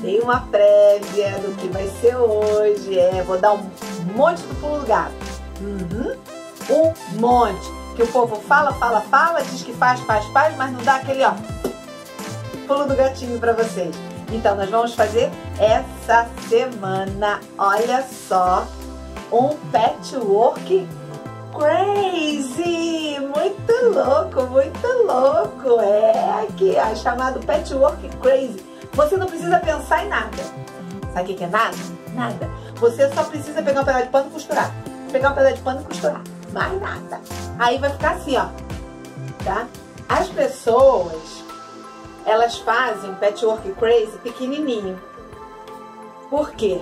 Tem uma prévia do que vai ser hoje. É, vou dar um monte do pulo do gato. Uhum. Um monte. Que o povo fala, fala, fala, diz que faz, faz, faz, mas não dá aquele, ó, pulo do gatinho para vocês. Então, nós vamos fazer essa semana, olha só, um patchwork crazy! Muito louco, muito louco! É aqui, ó, chamado patchwork crazy. Você não precisa pensar em nada. Sabe o que é nada? Nada. Você só precisa pegar um pedaço de pano e costurar. Pegar um pedaço de pano e costurar. Mais nada. Aí vai ficar assim, ó. Tá? As pessoas, elas fazem patchwork crazy pequenininho. Por quê?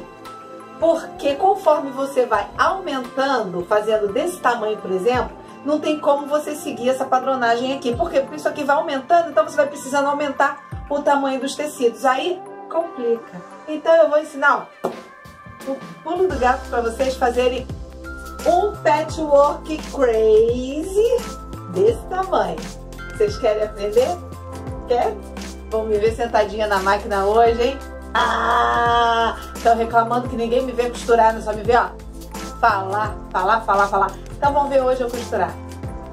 Porque conforme você vai aumentando, fazendo desse tamanho, por exemplo, não tem como você seguir essa padronagem aqui. Por quê? Porque isso aqui vai aumentando, então você vai precisando aumentar o tamanho dos tecidos. Aí complica. Então eu vou ensinar ó, o pulo do gato para vocês fazerem um patchwork crazy desse tamanho. Vocês querem aprender? Quer? Vão me ver sentadinha na máquina hoje, hein? Ah! Estão reclamando que ninguém me vê costurar, não só me vê, ó. Falar, falar, falar, falar. Então vamos ver hoje eu costurar.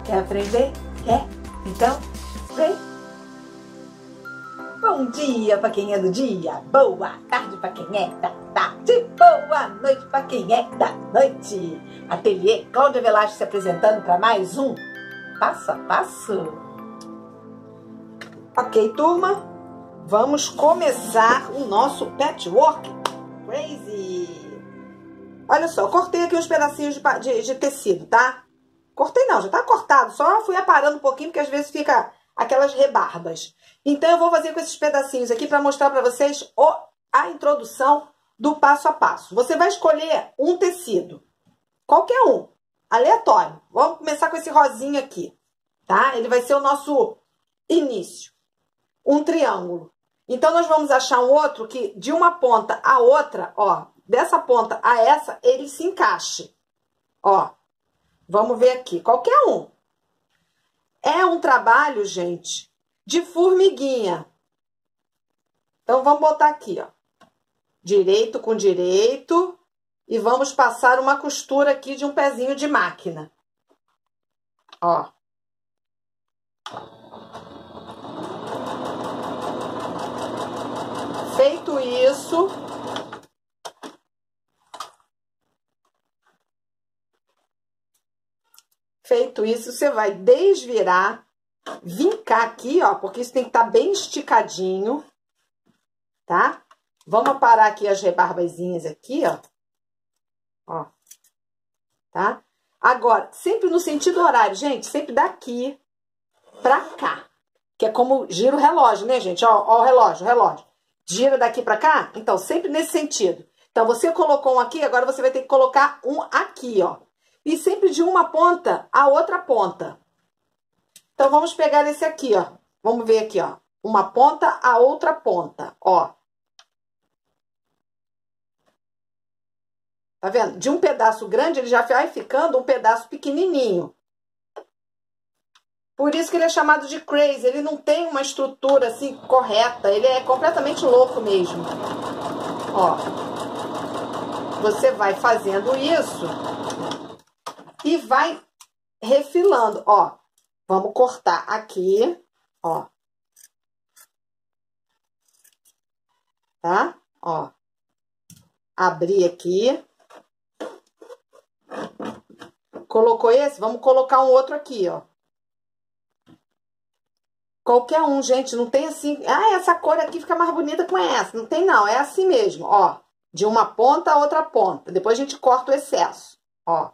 Quer aprender? Quer? Então, vem! Bom dia para quem é do dia, boa tarde para quem é da tarde, boa noite para quem é da noite. Ateliê Cláudia Velasco se apresentando para mais um passo a passo. Ok, turma, vamos começar o nosso patchwork crazy. Olha só, cortei aqui uns pedacinhos de, de, de tecido, tá? Cortei não, já tá cortado, só fui aparando um pouquinho, porque às vezes fica aquelas rebarbas. Então, eu vou fazer com esses pedacinhos aqui para mostrar para vocês o, a introdução do passo a passo. Você vai escolher um tecido, qualquer um, aleatório. Vamos começar com esse rosinho aqui, tá? Ele vai ser o nosso início. Um triângulo. Então, nós vamos achar um outro que de uma ponta a outra, ó, dessa ponta a essa, ele se encaixe. Ó, vamos ver aqui, qualquer um. É um trabalho, gente, de formiguinha. Então, vamos botar aqui, ó. Direito com direito. E vamos passar uma costura aqui de um pezinho de máquina. Ó. Feito isso, feito isso, você vai desvirar vincar aqui, ó, porque isso tem que estar tá bem esticadinho, tá? Vamos parar aqui as rebarbazinhas aqui, ó. Ó. Tá? Agora, sempre no sentido horário, gente, sempre daqui pra cá. Que é como gira o relógio, né, gente? Ó, ó o relógio, o relógio. Gira daqui pra cá? Então, sempre nesse sentido. Então, você colocou um aqui, agora você vai ter que colocar um aqui, ó. E sempre de uma ponta a outra ponta. Então, vamos pegar esse aqui, ó. Vamos ver aqui, ó. Uma ponta a outra ponta, ó. Tá vendo? De um pedaço grande, ele já vai ficando um pedaço pequenininho. Por isso que ele é chamado de crazy. Ele não tem uma estrutura assim correta. Ele é completamente louco mesmo. Ó. Você vai fazendo isso e vai refilando, ó. Vamos cortar aqui, ó. Tá? Ó. Abrir aqui. Colocou esse? Vamos colocar um outro aqui, ó. Qualquer um, gente, não tem assim... Ah, essa cor aqui fica mais bonita com essa. Não tem não, é assim mesmo, ó. De uma ponta a outra ponta. Depois a gente corta o excesso, ó.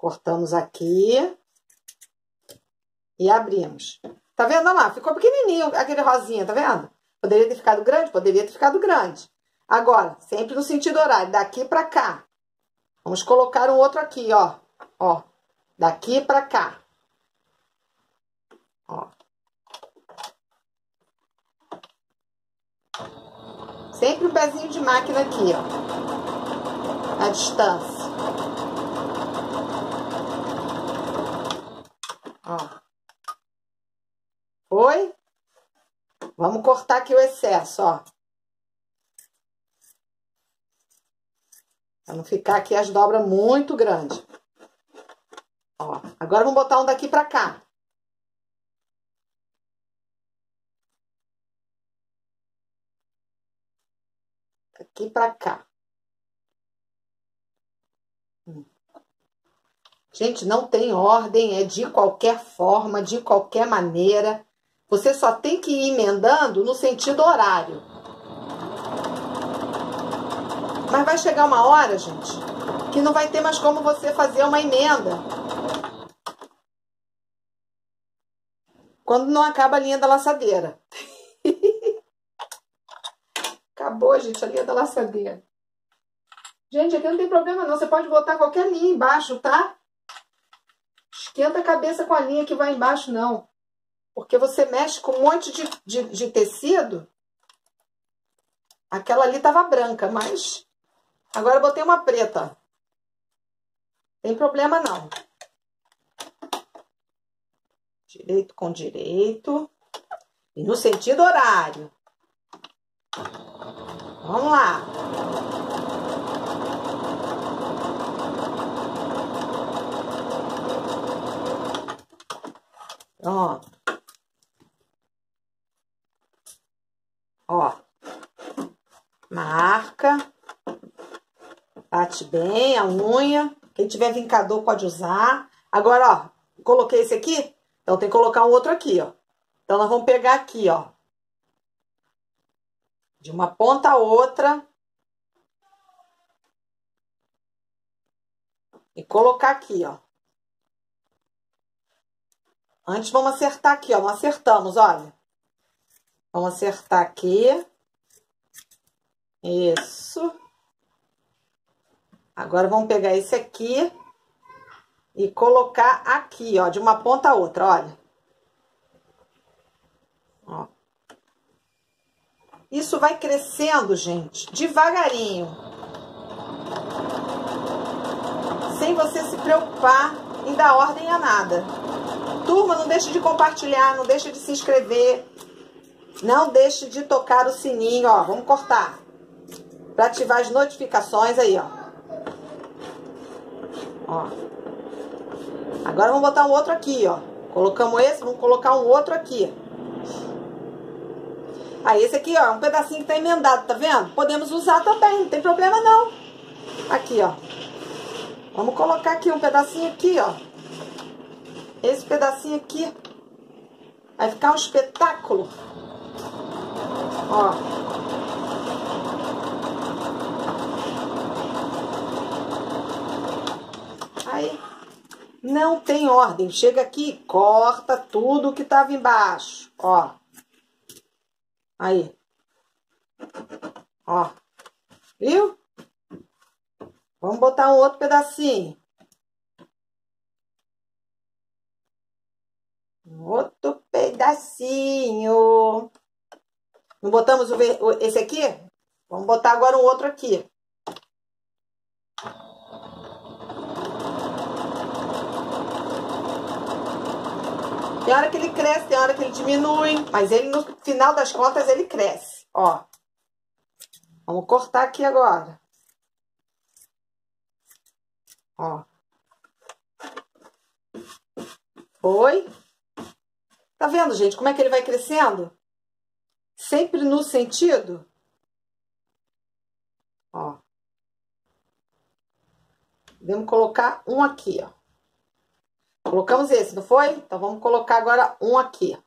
Cortamos aqui. E abrimos. Tá vendo? Olha lá, ficou pequenininho aquele rosinha, tá vendo? Poderia ter ficado grande? Poderia ter ficado grande. Agora, sempre no sentido horário, daqui pra cá. Vamos colocar um outro aqui, ó. Ó, daqui pra cá. Ó. Sempre o pezinho de máquina aqui, ó. A distância. Ó. Foi? Vamos cortar aqui o excesso, ó. Pra não ficar aqui as dobras muito grandes. Ó, agora vamos botar um daqui pra cá. Aqui pra cá. Gente, não tem ordem, é de qualquer forma, de qualquer maneira. Você só tem que ir emendando no sentido horário. Mas vai chegar uma hora, gente, que não vai ter mais como você fazer uma emenda. Quando não acaba a linha da laçadeira. Acabou, gente, a linha da laçadeira. Gente, aqui não tem problema não. Você pode botar qualquer linha embaixo, tá? Esquenta a cabeça com a linha que vai embaixo, não. Porque você mexe com um monte de, de, de tecido. Aquela ali tava branca, mas Agora eu botei uma preta. Tem problema não. Direito com direito. E no sentido horário. Vamos lá. Pronto. Ó. Marca. Bate bem a unha. Quem tiver vincador pode usar. Agora, ó, coloquei esse aqui, então tem que colocar um outro aqui, ó. Então, nós vamos pegar aqui, ó. De uma ponta a outra. E colocar aqui, ó. Antes, vamos acertar aqui, ó. Acertamos, olha. Vamos acertar aqui. Isso. Agora, vamos pegar esse aqui e colocar aqui, ó, de uma ponta a outra, olha. Ó. Isso vai crescendo, gente, devagarinho. Sem você se preocupar em dar ordem a nada. Turma, não deixe de compartilhar, não deixe de se inscrever. Não deixe de tocar o sininho, ó. Vamos cortar. Para ativar as notificações aí, ó. Ó. Agora vamos botar um outro aqui, ó. Colocamos esse, vamos colocar um outro aqui. Aí esse aqui, ó, é um pedacinho que tá emendado, tá vendo? Podemos usar também, não tem problema não. Aqui, ó. Vamos colocar aqui um pedacinho aqui, ó. Esse pedacinho aqui. Vai ficar um espetáculo. Ó. Aí, não tem ordem. Chega aqui, corta tudo que tava embaixo, ó. Aí. Ó. Viu? Vamos botar um outro pedacinho. Outro pedacinho. Não botamos o, esse aqui? Vamos botar agora um outro aqui. Tem hora que ele cresce, tem hora que ele diminui, mas ele, no final das contas, ele cresce, ó. Vamos cortar aqui agora. Ó. Foi. Tá vendo, gente, como é que ele vai crescendo? Sempre no sentido. Ó. Devemos colocar um aqui, ó. Colocamos esse, não foi? Então, vamos colocar agora um aqui.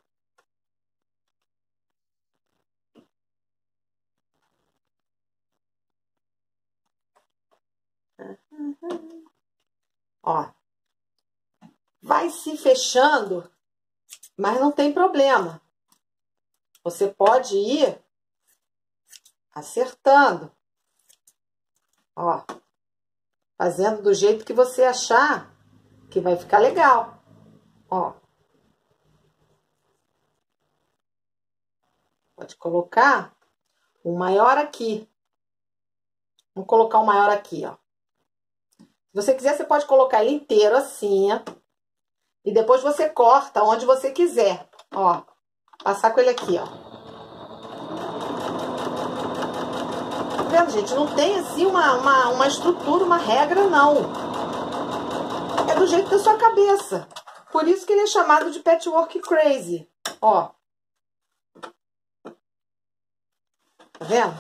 Ó. Vai se fechando, mas não tem problema. Você pode ir acertando. Ó. Fazendo do jeito que você achar que vai ficar legal. Ó. Pode colocar O maior aqui. Vamos colocar o maior aqui, ó. Se você quiser, você pode colocar ele inteiro assim, ó. E depois você corta onde você quiser, ó. Passar com ele aqui, ó. Tá vendo, gente? Não tem, assim, uma, uma, uma estrutura, uma regra, não. É do jeito da sua cabeça. Por isso que ele é chamado de Patchwork Crazy. Ó. Tá vendo?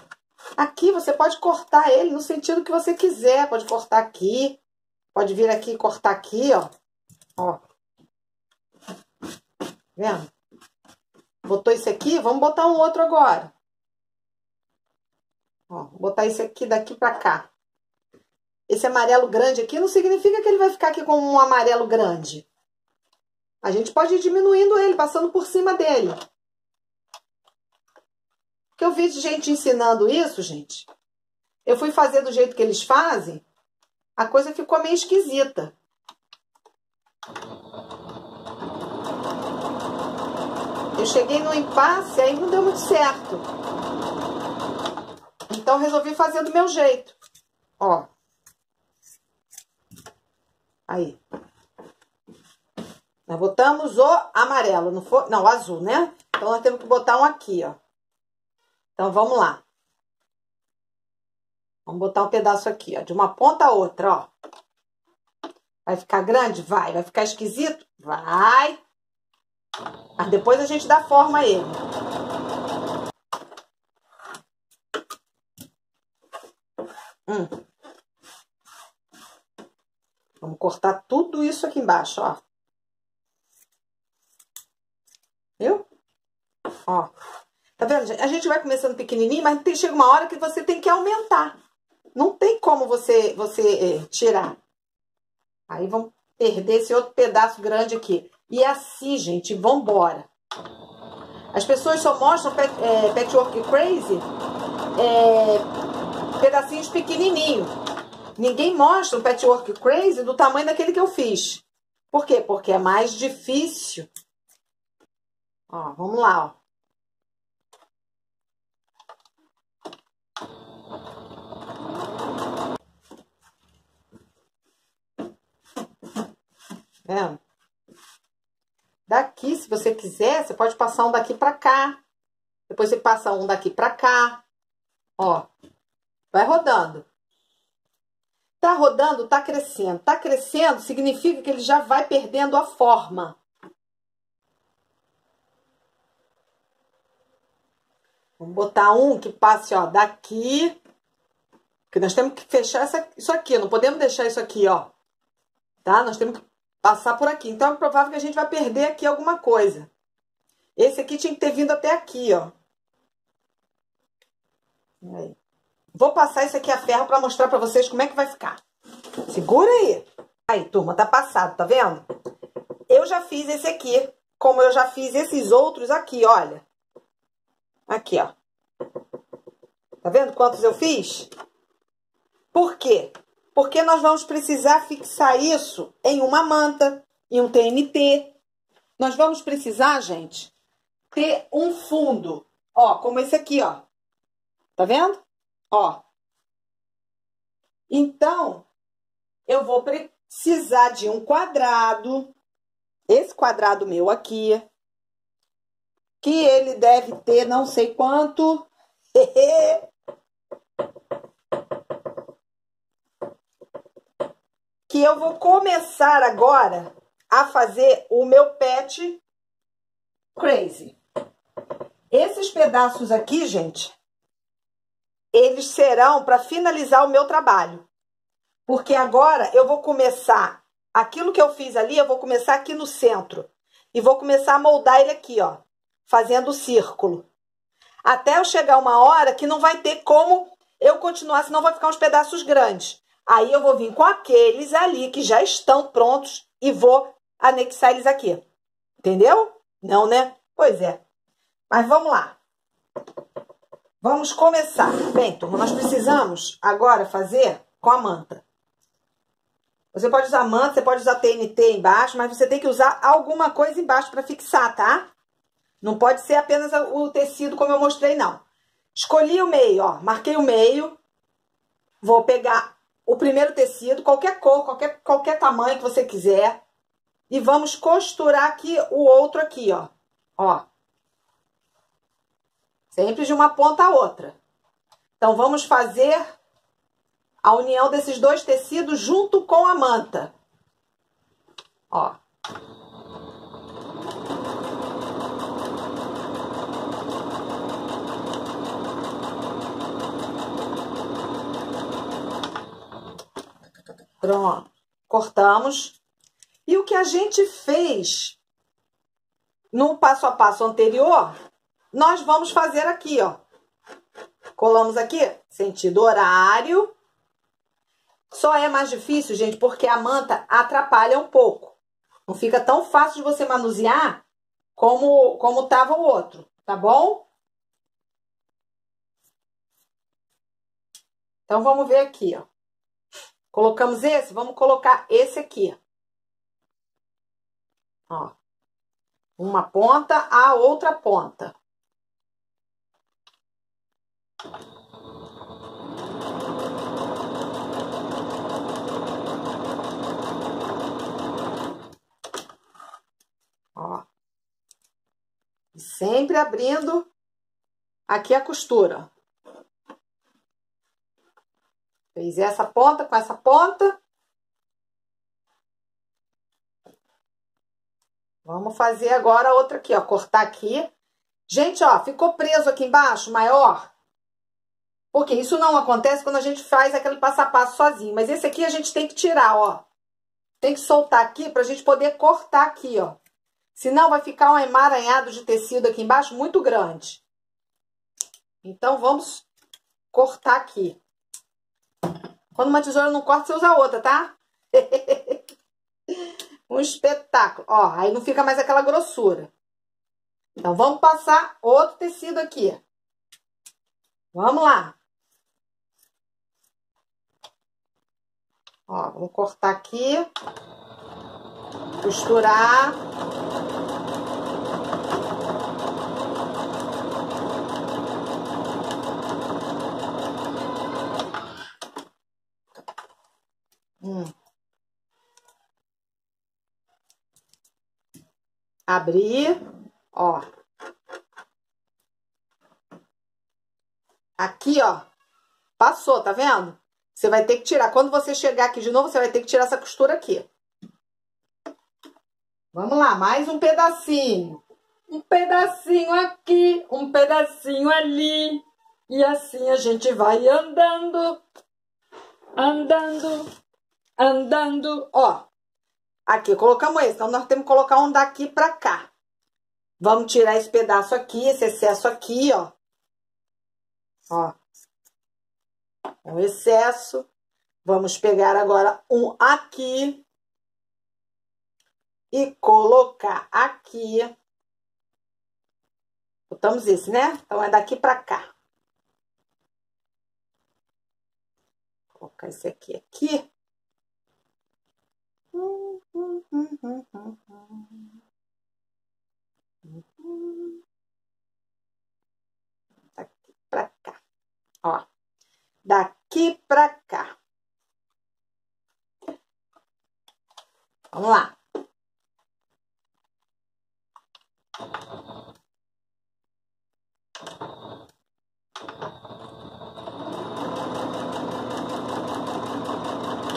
Aqui você pode cortar ele no sentido que você quiser. Pode cortar aqui. Pode vir aqui e cortar aqui, ó. Ó. Vendo? Botou esse aqui, vamos botar um outro agora. Ó, botar esse aqui daqui pra cá. Esse amarelo grande aqui não significa que ele vai ficar aqui com um amarelo grande. A gente pode ir diminuindo ele, passando por cima dele. Porque eu vi gente ensinando isso, gente. Eu fui fazer do jeito que eles fazem, a coisa ficou meio esquisita. Eu cheguei no impasse, aí não deu muito certo. Então, resolvi fazer do meu jeito. Ó. Aí. Nós botamos o amarelo, não foi? Não, o azul, né? Então, nós temos que botar um aqui, ó. Então, vamos lá. Vamos botar um pedaço aqui, ó, de uma ponta a outra, ó. Vai ficar grande? Vai. Vai ficar esquisito? Vai. Mas depois a gente dá forma a ele. Hum. Vamos cortar tudo isso aqui embaixo, ó. Viu? Ó. Tá vendo? A gente vai começando pequenininho, mas tem, chega uma hora que você tem que aumentar. Não tem como você, você é, tirar. Aí vamos perder esse outro pedaço grande aqui. E assim, gente, vambora. As pessoas só mostram pet, é, Patchwork Crazy é, pedacinhos pequenininhos. Ninguém mostra o Patchwork Crazy do tamanho daquele que eu fiz. Por quê? Porque é mais difícil. Ó, vamos lá, ó. Vendo? Daqui, se você quiser, você pode passar um daqui pra cá. Depois você passa um daqui pra cá. Ó. Vai rodando. Tá rodando, tá crescendo. Tá crescendo significa que ele já vai perdendo a forma. Vamos botar um que passe, ó, daqui. Porque nós temos que fechar essa, isso aqui. Não podemos deixar isso aqui, ó. Tá? Nós temos que passar por aqui. Então, é provável que a gente vai perder aqui alguma coisa. Esse aqui tinha que ter vindo até aqui, ó. Aí. Vou passar isso aqui a ferro para mostrar para vocês como é que vai ficar. Segura aí. Aí, turma, tá passado, tá vendo? Eu já fiz esse aqui, como eu já fiz esses outros aqui, olha. Aqui, ó. Tá vendo quantos eu fiz? Por quê? Porque nós vamos precisar fixar isso em uma manta, em um TNT. Nós vamos precisar, gente, ter um fundo, ó, como esse aqui, ó. Tá vendo? Ó. Então, eu vou precisar de um quadrado, esse quadrado meu aqui, que ele deve ter não sei quanto. que eu vou começar agora a fazer o meu pet crazy. Esses pedaços aqui, gente, eles serão para finalizar o meu trabalho. Porque agora eu vou começar, aquilo que eu fiz ali, eu vou começar aqui no centro. E vou começar a moldar ele aqui, ó, fazendo o círculo. Até eu chegar uma hora que não vai ter como eu continuar, senão vai ficar uns pedaços grandes. Aí eu vou vir com aqueles ali que já estão prontos e vou anexar eles aqui. Entendeu? Não, né? Pois é. Mas vamos lá. Vamos começar. Bem, turma, nós precisamos agora fazer com a manta. Você pode usar manta, você pode usar TNT embaixo, mas você tem que usar alguma coisa embaixo para fixar, tá? Não pode ser apenas o tecido como eu mostrei, não. Escolhi o meio, ó. Marquei o meio. Vou pegar o primeiro tecido, qualquer cor, qualquer, qualquer tamanho que você quiser. E vamos costurar aqui o outro aqui, ó. Ó. Sempre de uma ponta a outra. Então, vamos fazer a união desses dois tecidos junto com a manta. Ó. Pronto. Cortamos. E o que a gente fez no passo a passo anterior, nós vamos fazer aqui, ó. Colamos aqui, sentido horário. Só é mais difícil, gente, porque a manta atrapalha um pouco. Não fica tão fácil de você manusear como como tava o outro, tá bom? Então, vamos ver aqui, ó. Colocamos esse, vamos colocar esse aqui. Ó. Uma ponta a outra ponta. Ó. Sempre abrindo aqui a costura. Fez essa ponta com essa ponta. Vamos fazer agora outra aqui, ó. Cortar aqui. Gente, ó, ficou preso aqui embaixo, maior. Porque isso não acontece quando a gente faz aquele passo a passo sozinho. Mas esse aqui a gente tem que tirar, ó. Tem que soltar aqui pra gente poder cortar aqui, ó. Senão vai ficar um emaranhado de tecido aqui embaixo muito grande. Então, vamos cortar aqui. Quando uma tesoura não corta, você usa outra, tá? um espetáculo. Ó, aí não fica mais aquela grossura. Então, vamos passar outro tecido aqui. Vamos lá. Ó, vamos cortar aqui. Costurar. Hum. Abrir, ó. Aqui, ó. Passou, tá vendo? Você vai ter que tirar. Quando você chegar aqui de novo, você vai ter que tirar essa costura aqui. Vamos lá, mais um pedacinho. Um pedacinho aqui, um pedacinho ali. E assim a gente vai andando, andando, andando, ó. Aqui, colocamos esse. Então, nós temos que colocar um daqui pra cá. Vamos tirar esse pedaço aqui, esse excesso aqui, ó. Ó. Um excesso. Vamos pegar agora um aqui. E colocar aqui. Botamos esse, né? Então, é daqui pra cá. Vou colocar esse aqui aqui. Daqui pra cá. Ó. Daqui pra cá. Vamos lá.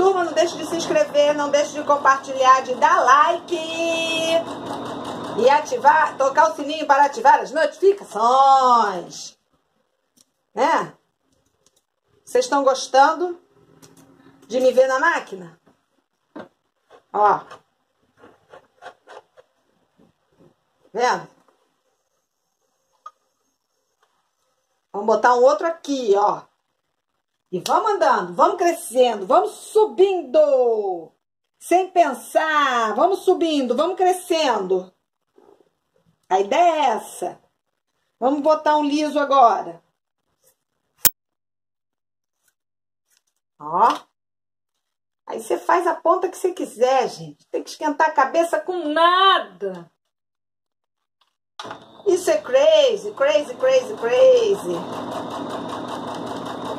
Turma, não deixe de se inscrever, não deixe de compartilhar, de dar like e ativar, tocar o sininho para ativar as notificações. Né? Vocês estão gostando de me ver na máquina? Ó. Vendo? Vamos botar um outro aqui, ó. E vamos andando, vamos crescendo, vamos subindo. Sem pensar, vamos subindo, vamos crescendo. A ideia é essa. Vamos botar um liso agora. Ó. Aí você faz a ponta que você quiser, gente. Tem que esquentar a cabeça com nada. Isso é crazy, crazy, crazy, crazy.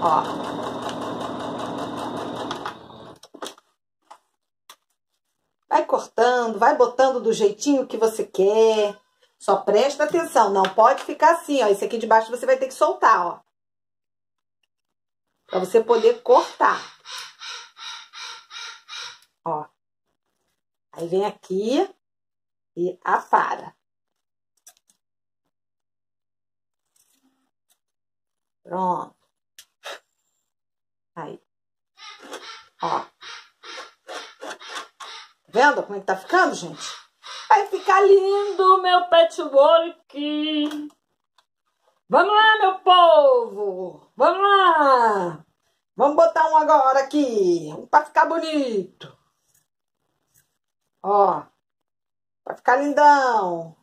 Ó. Vai cortando, vai botando do jeitinho que você quer. Só presta atenção, não pode ficar assim, ó. Esse aqui de baixo você vai ter que soltar, ó. Pra você poder cortar. Ó. Aí vem aqui e apara. Pronto. Aí. Ó. Tá vendo como é que tá ficando, gente? Vai ficar lindo, meu patchwork. Vamos lá, meu povo. Vamos lá. Vamos botar um agora aqui. Um pra ficar bonito. Ó. Vai ficar lindão.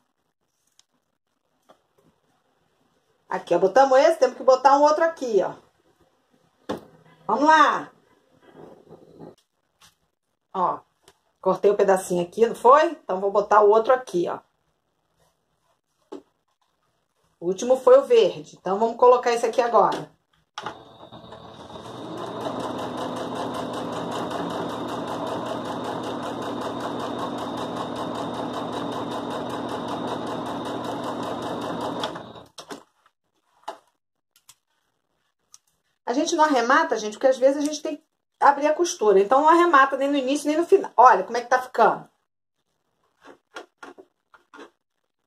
Aqui, ó. Botamos esse, temos que botar um outro aqui, ó. Vamos lá. Ó. Cortei o um pedacinho aqui, não foi? Então, vou botar o outro aqui, ó. O último foi o verde. Então, vamos colocar esse aqui agora. Gente não arremata, gente, porque às vezes a gente tem que abrir a costura. Então, não arremata nem no início, nem no final. Olha como é que tá ficando.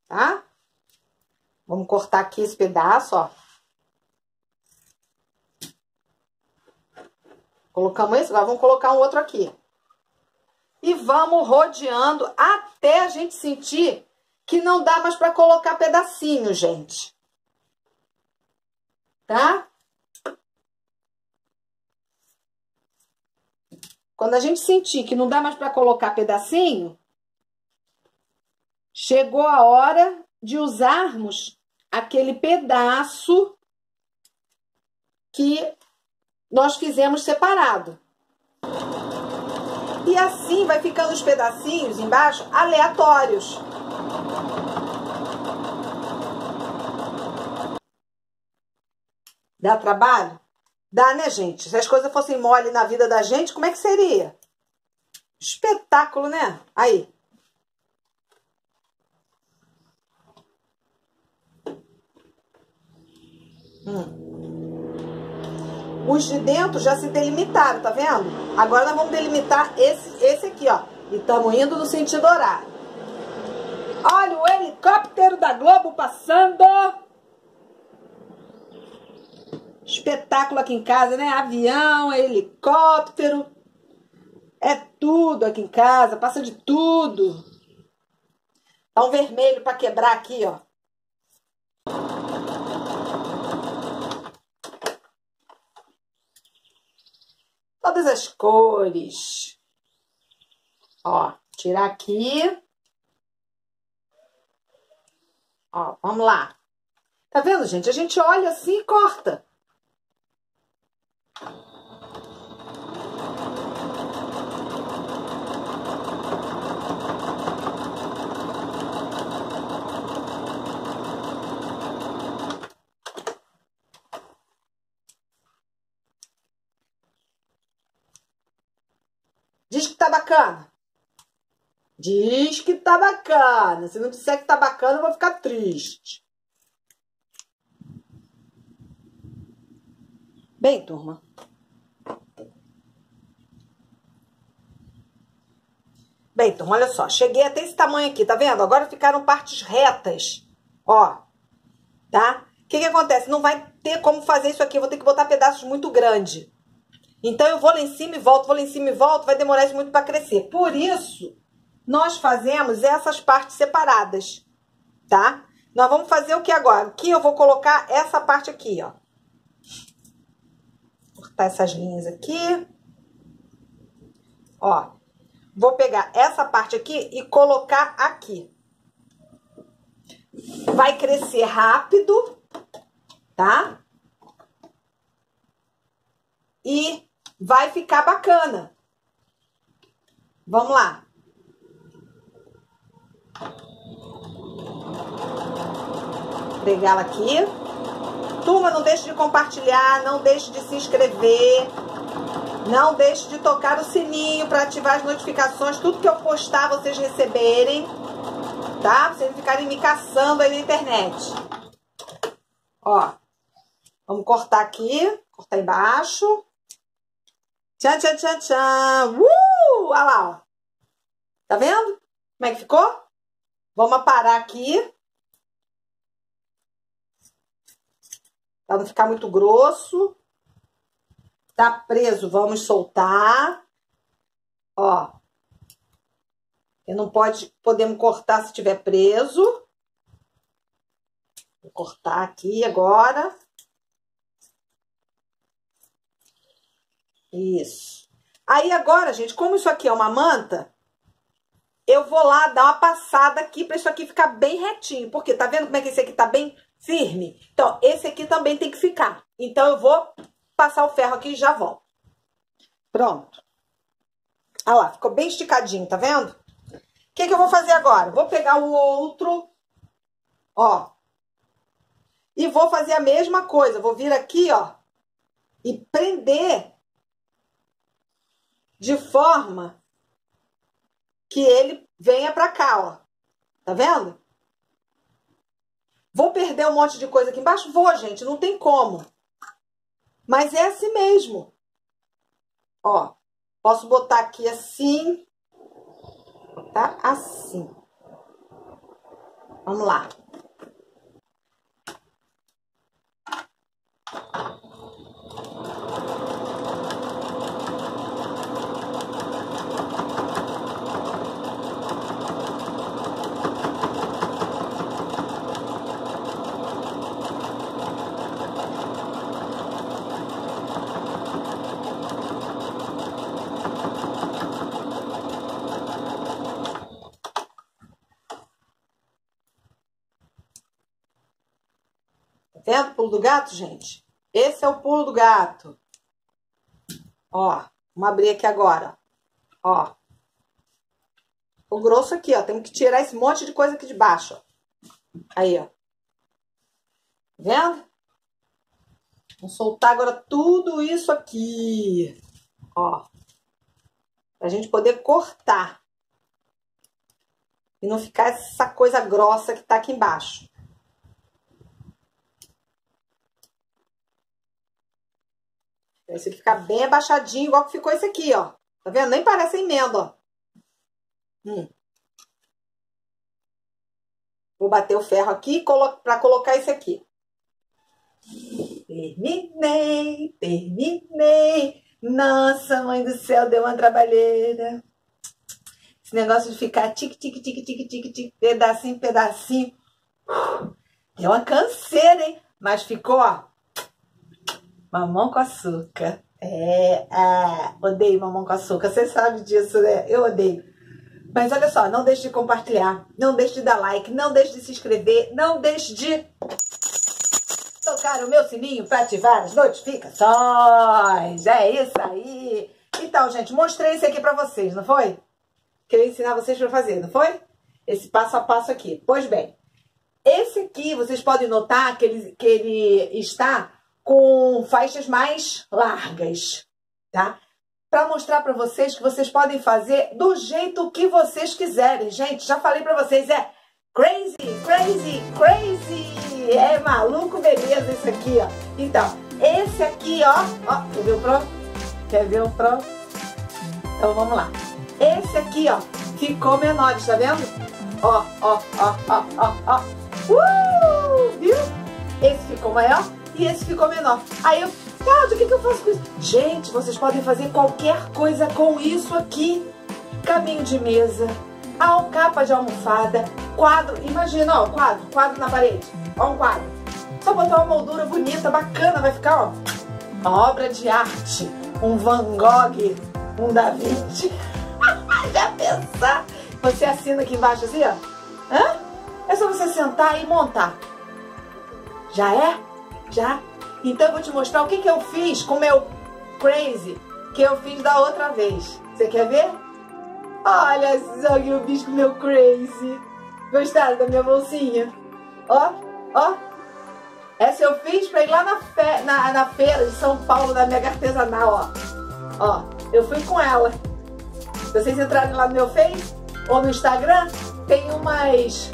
Tá? Vamos cortar aqui esse pedaço, ó. Colocamos esse, agora vamos colocar um outro aqui. E vamos rodeando até a gente sentir que não dá mais para colocar pedacinho, gente. Tá? Quando a gente sentir que não dá mais para colocar pedacinho, chegou a hora de usarmos aquele pedaço que nós fizemos separado. E assim vai ficando os pedacinhos embaixo aleatórios. Dá trabalho? Dá, né, gente? Se as coisas fossem mole na vida da gente, como é que seria? Espetáculo, né? Aí. Hum. Os de dentro já se delimitaram, tá vendo? Agora nós vamos delimitar esse, esse aqui, ó. E estamos indo no sentido horário. Olha o helicóptero da Globo passando espetáculo aqui em casa, né? Avião, helicóptero. É tudo aqui em casa, passa de tudo. Dá um vermelho para quebrar aqui, ó. Todas as cores. Ó, tirar aqui. Ó, vamos lá. Tá vendo, gente? A gente olha assim e corta. Diz que tá bacana. Diz que tá bacana. Se não disser que tá bacana, eu vou ficar triste. Bem, turma. Então, olha só. Cheguei até esse tamanho aqui, tá vendo? Agora ficaram partes retas. Ó. Tá? O que que acontece? Não vai ter como fazer isso aqui. Eu vou ter que botar pedaços muito grandes. Então, eu vou lá em cima e volto, vou lá em cima e volto. Vai demorar isso muito para crescer. Por isso, nós fazemos essas partes separadas. Tá? Nós vamos fazer o que agora? Aqui eu vou colocar essa parte aqui, ó cortar essas linhas aqui. Ó, vou pegar essa parte aqui e colocar aqui. Vai crescer rápido, tá? E vai ficar bacana. Vamos lá. pegá-la aqui. Turma, não deixe de compartilhar, não deixe de se inscrever. Não deixe de tocar o sininho para ativar as notificações. Tudo que eu postar, vocês receberem. Tá? Vocês ficarem me caçando aí na internet. Ó. Vamos cortar aqui. Cortar embaixo. Tchan, tchan, tchan, tchan. Uh! Olha lá, ó. Tá vendo? Como é que ficou? Vamos parar aqui. Pra não ficar muito grosso. Tá preso, vamos soltar. Ó. E não pode, podemos cortar se tiver preso. Vou cortar aqui agora. Isso. Aí agora, gente, como isso aqui é uma manta, eu vou lá dar uma passada aqui para isso aqui ficar bem retinho. Porque tá vendo como é que esse aqui tá bem firme? Então, esse aqui também tem que ficar. Então, eu vou passar o ferro aqui e já volto. Pronto. Olha lá, ficou bem esticadinho, tá vendo? O que, que eu vou fazer agora? Vou pegar o outro, ó, e vou fazer a mesma coisa. Vou vir aqui, ó, e prender de forma que ele venha pra cá, ó. Tá vendo? Vou perder um monte de coisa aqui embaixo? Vou, gente, não tem como. Mas é assim mesmo. Ó, posso botar aqui assim, tá? Assim. Vamos lá. O pulo do gato, gente? Esse é o pulo do gato. Ó, vamos abrir aqui agora. Ó. O grosso aqui, ó. Temos que tirar esse monte de coisa aqui de baixo, ó. Aí, ó. Vendo? Vamos soltar agora tudo isso aqui. Ó. Pra gente poder cortar. E não ficar essa coisa grossa que tá aqui embaixo. Esse aqui ficar bem abaixadinho, igual que ficou esse aqui, ó. Tá vendo? Nem parece emenda, ó. Hum. Vou bater o ferro aqui para colocar esse aqui. Terminei, terminei. Nossa, mãe do céu, deu uma trabalheira. Esse negócio de ficar tique, tique, tique, tique, tique, tique, pedacinho, pedacinho. Deu uma canseira, hein? Mas ficou, ó, Mamão com açúcar. É, ah, odeio mamão com açúcar. Você sabe disso, né? Eu odeio. Mas olha só, não deixe de compartilhar, não deixe de dar like, não deixe de se inscrever, não deixe de tocar o meu sininho para ativar as notificações. É isso aí. Então, gente, mostrei isso aqui para vocês, não foi? Queria ensinar vocês para fazer, não foi? Esse passo a passo aqui. Pois bem, esse aqui, vocês podem notar que ele, que ele está com faixas mais largas, tá? Para mostrar para vocês que vocês podem fazer do jeito que vocês quiserem. Gente, já falei para vocês, é crazy, crazy, crazy. É maluco beleza isso aqui, ó. Então, esse aqui, ó, ó, quer ver o próximo? Quer ver o próximo? Então, vamos lá. Esse aqui, ó, ficou menor, tá vendo? Ó, ó, ó, ó, ó, ó. Uh! Viu? Esse ficou maior e esse ficou menor. Aí eu, Cláudia, o que, que eu faço com isso? Gente, vocês podem fazer qualquer coisa com isso aqui. Caminho de mesa, capa de almofada, quadro. Imagina, ó, quadro, quadro na parede. Ó, um quadro. Só botar uma moldura bonita, bacana, vai ficar, ó, uma obra de arte. Um Van Gogh, um Da Vinci. Já pensar? Você assina aqui embaixo assim, ó. Hã? É só você sentar e montar. Já é? Já? Então eu vou te mostrar o que, que eu fiz com o meu crazy que eu fiz da outra vez. Você quer ver? Olha que eu fiz com o meu crazy. Gostaram da minha bolsinha? Ó, ó, Essa eu fiz pra ir lá na, fe na, na feira de São Paulo, da Mega Artesanal, ó. Ó, eu fui com ela. Se vocês entrarem lá no meu Face ou no Instagram, tem umas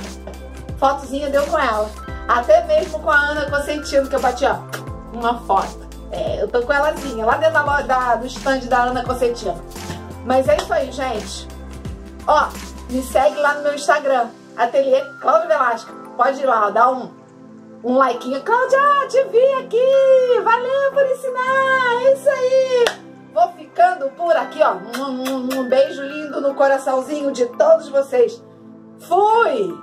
fotozinhas deu com ela. Até mesmo com a Ana Consentino, que eu bati, ó, uma foto. É, eu tô com elazinha, lá dentro da, da, do stand da Ana Consentino. Mas é isso aí, gente. Ó, me segue lá no meu Instagram, Ateliê Cláudia Velasco. Pode ir lá, ó, dá um, um likeinho. Cláudia, te vi aqui! Valeu por ensinar! É isso aí! Vou ficando por aqui, ó. Um, um, um beijo lindo no coraçãozinho de todos vocês. Fui!